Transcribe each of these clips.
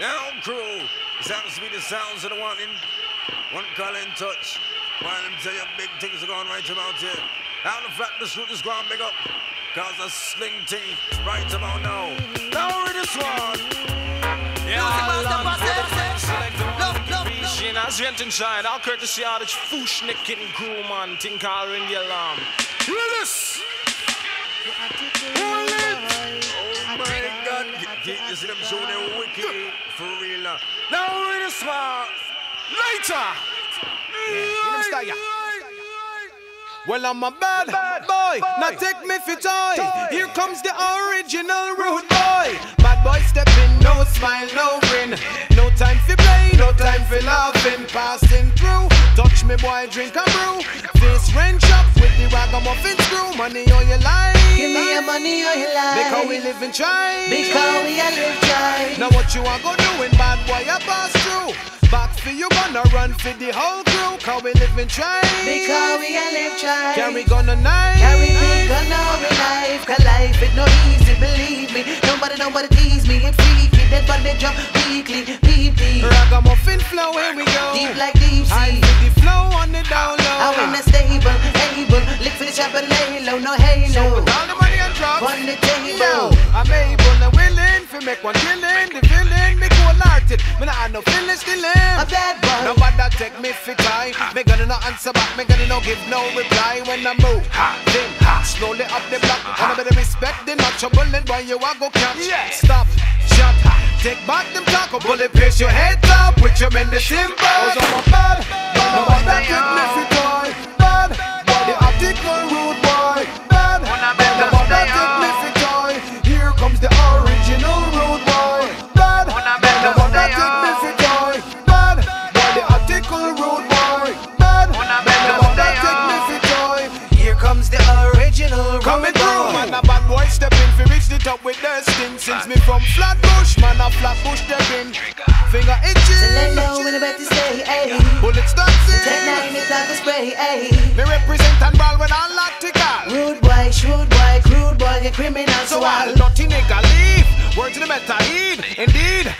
Now, crew. Sounds to be the sounds of the wanting. one call in touch. While them tell you big things are going right about here. Out the flat the shoot is going big up. Cause a sling thing right about now. Now read this one. Gina Zwentenscheid, all courtesy of the Fu-Schnicken crew man, think I'll ring the alarm. Hear this! Hold it! My god! You, you see them show them wicked for real uh. now. Now read this one. Later! Light, Well, I'm a bad, boy. Now take me for toy. Here comes the original rude boy. Bad boy stepping, no smile, no grin. No time for play, no time for laughing. Passing through, touch me, boy, drink a brew. Face wrench up with the ragamuffin screw. Money on your life. Give me your money or your life. Because we live in try. Because we a live try. Now what you are gonna do when bad boy a pass through? Back for you gonna run for the whole crew. Cause we live in try. Because we a live try. Carry gun a knife. Carry big gun or a knife. Cause life it no easy, believe me. Nobody, nobody tease me. It's freaky. Dead body jump weekly. Deep, deep. Ragamuffin flow, here we go. Deep like deep I sea. feel the flow on the down I low. win the stable, Yo, table. I'm able and willing to make one killing. The villain, me cool hearted. Me not have no feelings still A in. bad boy. Nobody take me for time. Me gonna no answer back. Me gonna no give no reply when I move. Then slowly up the block. And I better respect the not trouble and boy you a go catch. Stop, shut. Take back them taco bullet, pierce your head up with your tremendous symbols. I'm a bad, nobody take me for Coming through, boy. man, a bad boy stepping fi reach the top with the sting. Since me from Flatbush, man, a Flatbush stepping. Finger So let itching, know when about to stay, ayy. bullets Take dancing. nine, it's like a spray, ayy. Me represent and ball with all lactical. Rude boy, shrewd boy, crude boy, get criminal So so all I'll dirty nigga leave. Words to the metal heed. Indeed,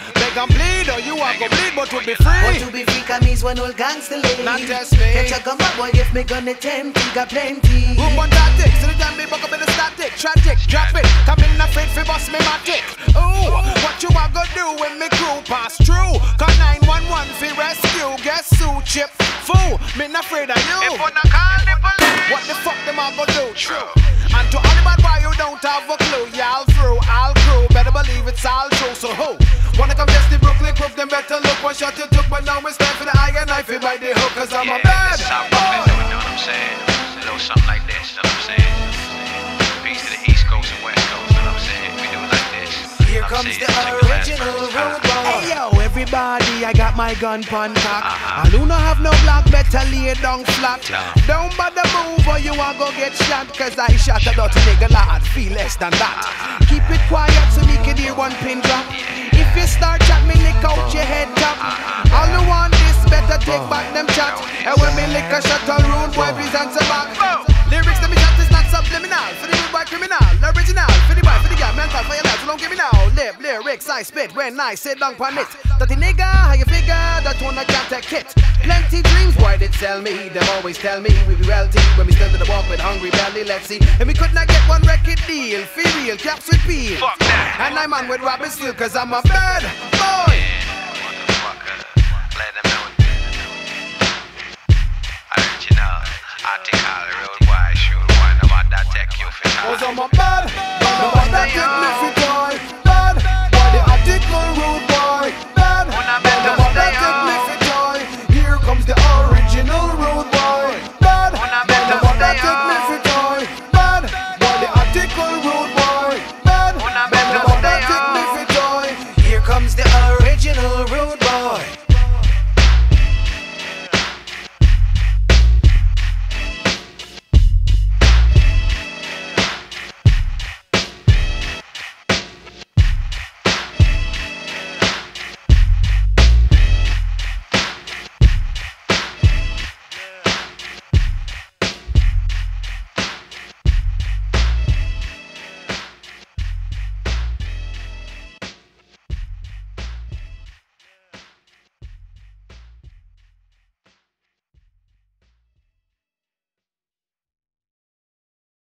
beg and plead, or you are go bleed, but we'll be Want free. to be free, cause me's one old gangster leave. Not just me. Catch a gumma boy, if me gonna tempt, he got plenty. Group on tactics, anytime me buck up in the static, tragic, drop it, come in afraid fi bust me matic. Ooh, what you a go do when me crew pass through? Call 911 fi rescue, guess who chip fool? Me not afraid of you. If wanna call the police, what the fuck them a go do? True. And to all the bad boy you don't have a clue, y'all through, all crew, better believe it's all true. So who wanna come test the Brooklyn group? Them better look one shot you took, but now it's time for the iron knife by the hook, cause I'm a bad This is how Brooklyn do know what I'm saying? A little something like this, know what I'm saying? Peace to the East Coast and West Coast, know what I'm saying? We do it like this. Here I'm comes saying, the original. Rude boy. Hey yo, everybody, I got my gun pon cock. And who no have no block, better lay down flat. Don't bother move or you want go get shot. Cause I shot a dirty nigga lad, feel less than that. Keep it quiet so me can hear one pin drop. If you start chat, me lick out your head top. All you want is better take back them chat. And when me lick a shot, all rude boy, please answer back. Lyrics that me chat is not subliminal. For the rude boy criminal, original. For the boy, for the girl, mental now. Lyrics, I spit when I sit down on it. Dirty nigga, how you figure that one I can't take it? Plenty dreams, why they tell me? Them always tell me we be wealthy when we still to the walk with hungry belly. Let's see, and we could not get one record deal. Feel real, caps with peel. And I'm on with Robin Steele, cause I'm a bad boy.